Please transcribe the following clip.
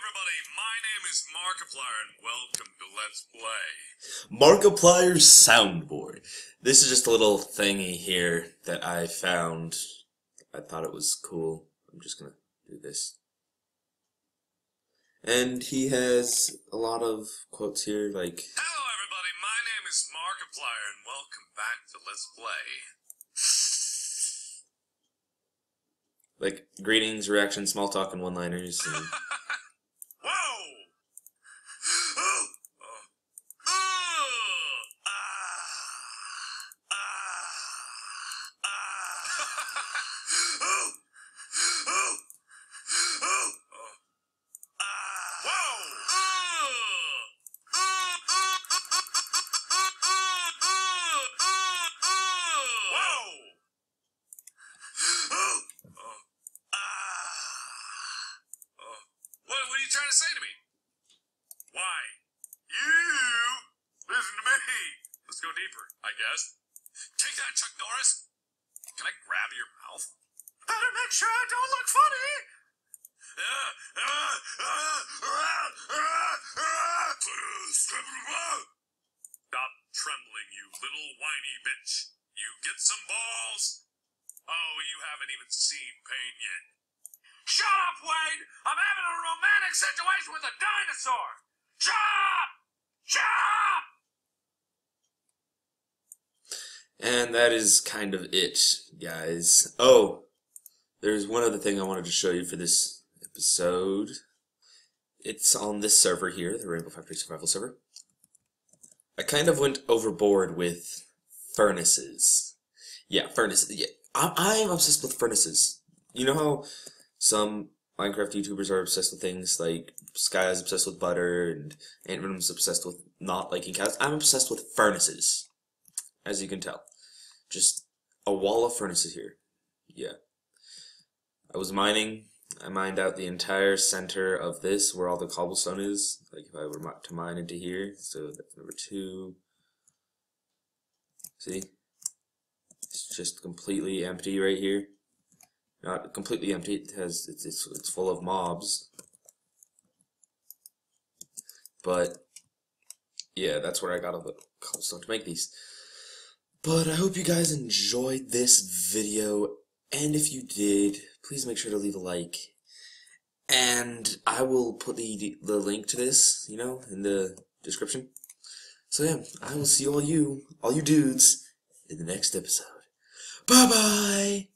everybody. My name is Markiplier, and welcome to Let's Play. Markiplier's soundboard. This is just a little thingy here that I found. I thought it was cool. I'm just gonna do this. And he has a lot of quotes here, like, Hello, everybody. My name is Markiplier, and welcome back to Let's Play. like greetings, reactions, small talk, and one-liners. And Whoa! Oh, oh. Oh, ah, ah, ah. Oh, oh, oh, oh. Ah. Whoa! Whoa! Oh, oh, ah. Oh. What, what are you trying to say to me? Why? You listen to me. Let's go deeper, I guess. Take that, Chuck Norris. Can I grab your mouth? Better make sure I don't look funny. Uh, uh, uh, Stop trembling, you little whiny bitch. You get some balls. Oh, you haven't even seen pain yet. Shut up, Wade! I'm having a romantic situation with a dinosaur! Shut up! and that is kind of it, guys. Oh, there's one other thing I wanted to show you for this episode. It's on this server here, the Rainbow Factory Survival server. I kind of went overboard with furnaces. Yeah, furnaces. Yeah, I, I am obsessed with furnaces. You know how some Minecraft YouTubers are obsessed with things like Sky is obsessed with butter and Ant Venom's obsessed with not liking cows. I'm obsessed with furnaces, as you can tell. Just a wall of furnaces here. Yeah. I was mining. I mined out the entire center of this, where all the cobblestone is. Like if I were to mine into here, so that's number two. See? It's just completely empty right here. Not completely empty. It has it's it's, it's full of mobs. But yeah, that's where I got all the cobblestone to make these. But I hope you guys enjoyed this video, and if you did, please make sure to leave a like. And I will put the the link to this, you know, in the description. So yeah, I will see all you, all you dudes, in the next episode. Bye bye.